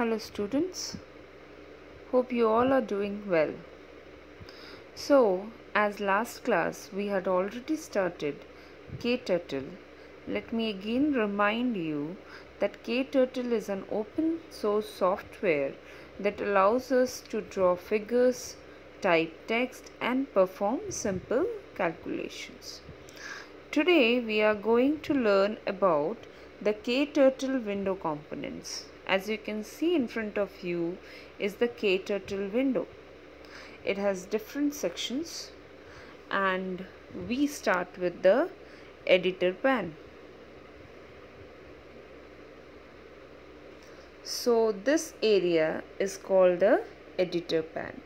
Hello students, hope you all are doing well. So, as last class we had already started KTurtle, let me again remind you that KTurtle is an open source software that allows us to draw figures, type text and perform simple calculations. Today we are going to learn about the KTurtle window components. As you can see in front of you is the KTurtle window. It has different sections and we start with the editor pane. So this area is called the editor pane.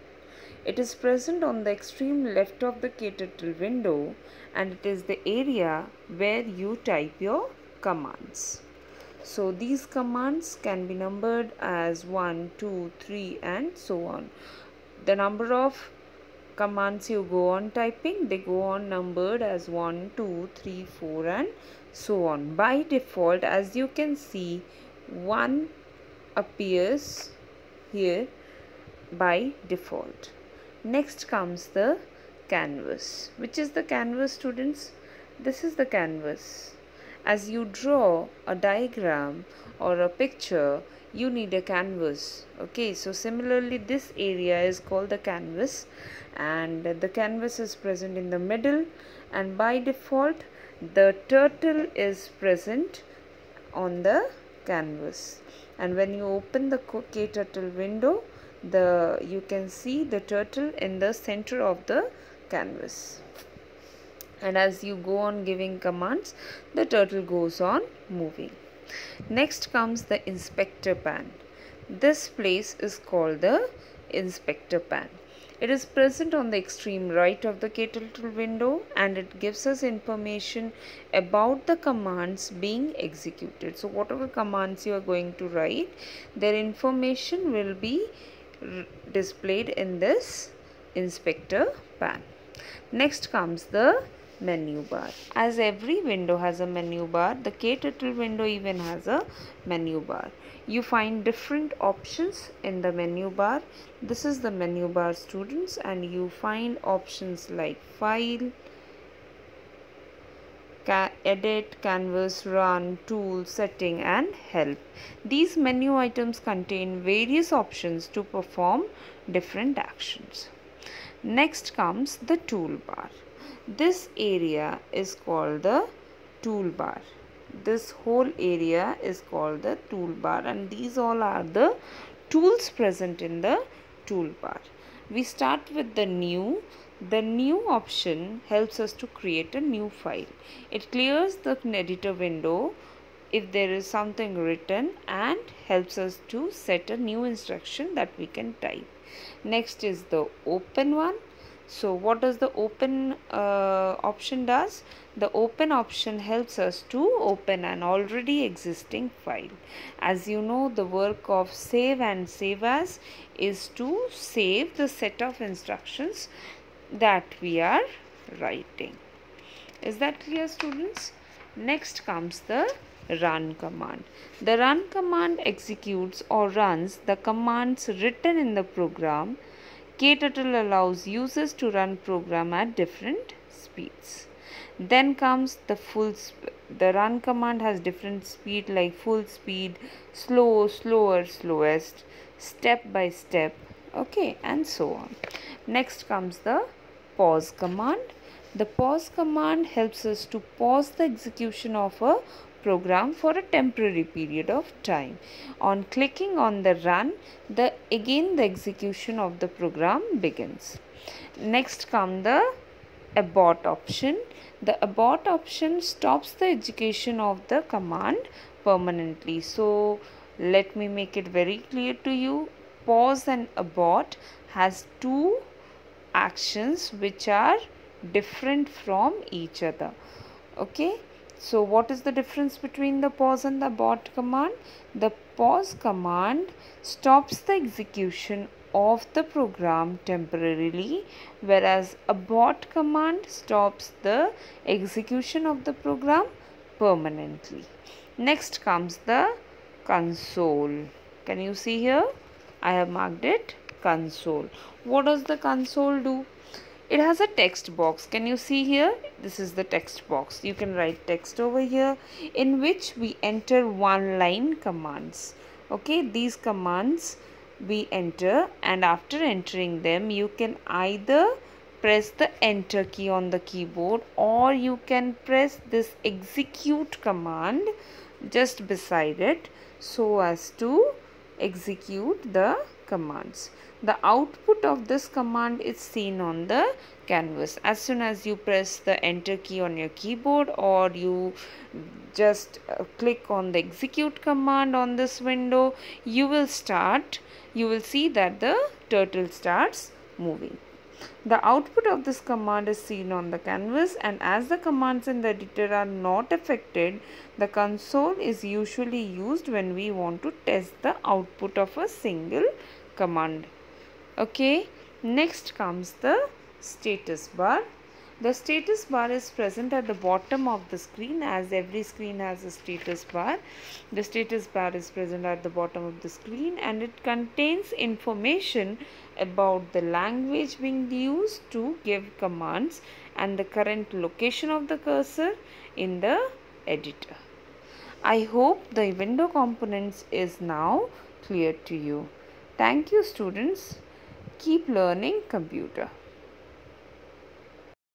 It is present on the extreme left of the KTurtle window and it is the area where you type your commands. So these commands can be numbered as 1, 2, 3 and so on. The number of commands you go on typing they go on numbered as 1, 2, 3, 4 and so on. By default as you can see 1 appears here by default. Next comes the canvas. Which is the canvas students? This is the canvas. As you draw a diagram or a picture, you need a canvas. Okay, so similarly this area is called the canvas and the canvas is present in the middle and by default the turtle is present on the canvas and when you open the KTurtle window the you can see the turtle in the center of the canvas and as you go on giving commands the turtle goes on moving next comes the inspector pane this place is called the inspector pane it is present on the extreme right of the KTurtle window and it gives us information about the commands being executed. So whatever commands you are going to write, their information will be displayed in this inspector pane. Next comes the menu bar. As every window has a menu bar, the KTurtle window even has a menu bar. You find different options in the menu bar. This is the menu bar students and you find options like file, ca edit, canvas, run, tool, setting and help. These menu items contain various options to perform different actions. Next comes the toolbar. This area is called the toolbar. This whole area is called the toolbar and these all are the tools present in the toolbar. We start with the new. The new option helps us to create a new file. It clears the editor window if there is something written and helps us to set a new instruction that we can type. Next is the open one so what does the open uh, option does? The open option helps us to open an already existing file. As you know the work of save and save as is to save the set of instructions that we are writing. Is that clear students? Next comes the run command. The run command executes or runs the commands written in the program KTurtle allows users to run program at different speeds. Then comes the full the run command has different speed like full speed, slow, slower, slowest, step by step, okay, and so on. Next comes the pause command. The pause command helps us to pause the execution of a program for a temporary period of time. On clicking on the run, the again the execution of the program begins. Next come the abort option. The abort option stops the execution of the command permanently. So let me make it very clear to you. Pause and abort has two actions which are different from each other. Okay so what is the difference between the pause and the abort command? The pause command stops the execution of the program temporarily whereas a abort command stops the execution of the program permanently. Next comes the console. Can you see here? I have marked it console. What does the console do? It has a text box. Can you see here? This is the text box. You can write text over here in which we enter one line commands. Okay, these commands we enter and after entering them you can either press the enter key on the keyboard or you can press this execute command just beside it so as to execute the commands. The output of this command is seen on the canvas. As soon as you press the enter key on your keyboard or you just uh, click on the execute command on this window, you will start, you will see that the turtle starts moving. The output of this command is seen on the canvas and as the commands in the editor are not affected, the console is usually used when we want to test the output of a single command. Okay, next comes the status bar. The status bar is present at the bottom of the screen as every screen has a status bar. The status bar is present at the bottom of the screen and it contains information about the language being used to give commands and the current location of the cursor in the editor. I hope the window components is now clear to you. Thank you students. Keep learning computer.